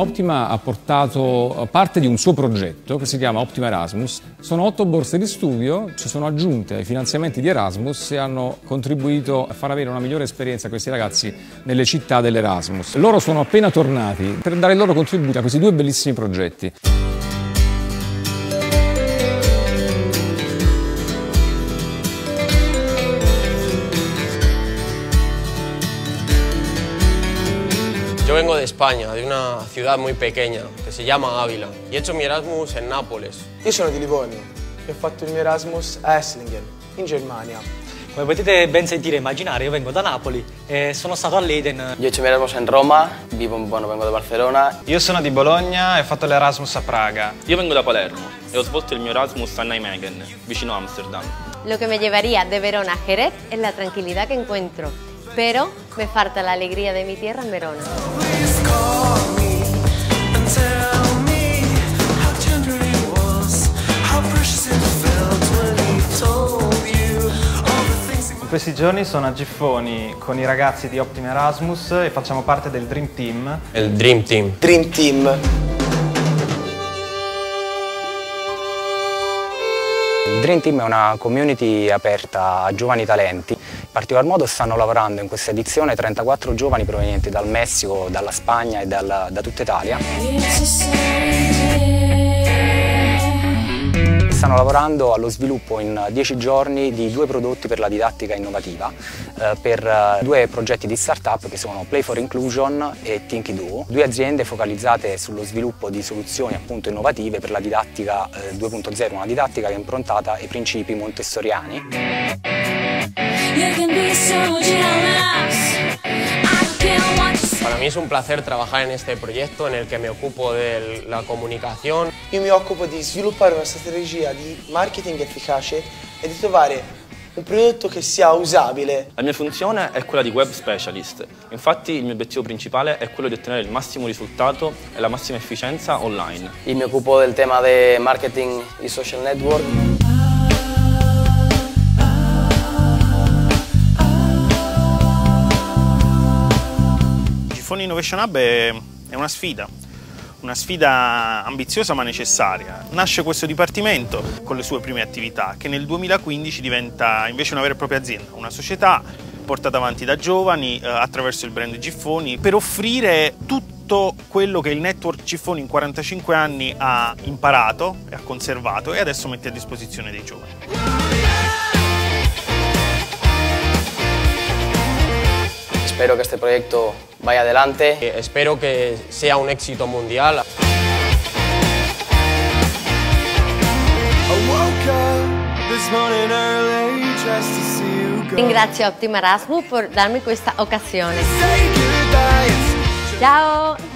Optima ha portato parte di un suo progetto che si chiama Optima Erasmus. Sono otto borse di studio, ci sono aggiunte ai finanziamenti di Erasmus e hanno contribuito a far avere una migliore esperienza a questi ragazzi nelle città dell'Erasmus. Loro sono appena tornati per dare il loro contributo a questi due bellissimi progetti. Yo vengo de España, de una ciudad muy pequeña que se llama Ávila y he hecho mi Erasmus en Nápoles. Io sono di Livorno e ho fatto il mio Erasmus a Esslingen, in Germania. Come potete ben sentire e immaginare, io vengo da Napoli e sono stato a Leiden. Io ho fatto Erasmus in Roma, vivo, bueno, vengo da Barcellona. Io sono di Bologna e ho fatto l'Erasmus a Praga. Io vengo da Palermo e ho svolto il mio Erasmus a Nijmegen, vicino a Amsterdam. Lo que me llevaría de Verona a Jerez es la tranquilidad que encuentro, pero me falta la alegría de mi tierra en Verona. In questi giorni sono a Giffoni con i ragazzi di Optima Erasmus e facciamo parte del Dream Team. El Dream Team. Dream Team. Il Dream Team è una community aperta a giovani talenti. Particolar modo stanno lavorando in questa edizione 34 giovani provenienti dal Messico, dalla Spagna e dal- da tutta Italia. Stanno lavorando allo sviluppo in 10 giorni di due prodotti per la didattica innovativa, eh, per eh, due progetti di start-up che sono Play for Inclusion e Tinky Duo, due aziende focalizzate sullo sviluppo di soluzioni appunto innovative per la didattica eh, 2.0, una didattica che è improntata ai principi montessoriani. Para mí es un placer trabajar en este proyecto en el que me ocupo de la comunicación. Io mi occupo di sviluppare una strategia di marketing efficace e di trovare un prodotto che sia usabile. La mia funzione è quella di web specialist, infatti il mio obiettivo principale è quello di ottenere il massimo risultato e la massima efficienza online. Y me ocupo del tema de marketing y social network. Giffoni Innovation Hub è è una sfida, una sfida ambiziosa ma necessaria. Nasce questo dipartimento con le sue prime attività che nel 2015 diventa invece una vera e propria azienda, una società portata avanti da giovani eh, attraverso il brand Giffoni per offrire tutto quello che il network Giffoni in 45 anni ha imparato e ha conservato e adesso mette a disposizione dei giovani. Espero que este proyecto vaya adelante. Eh, Espero que sea un éxito mundial. Ringrazio Optima Erasmus por darme questa occasione. Ciao!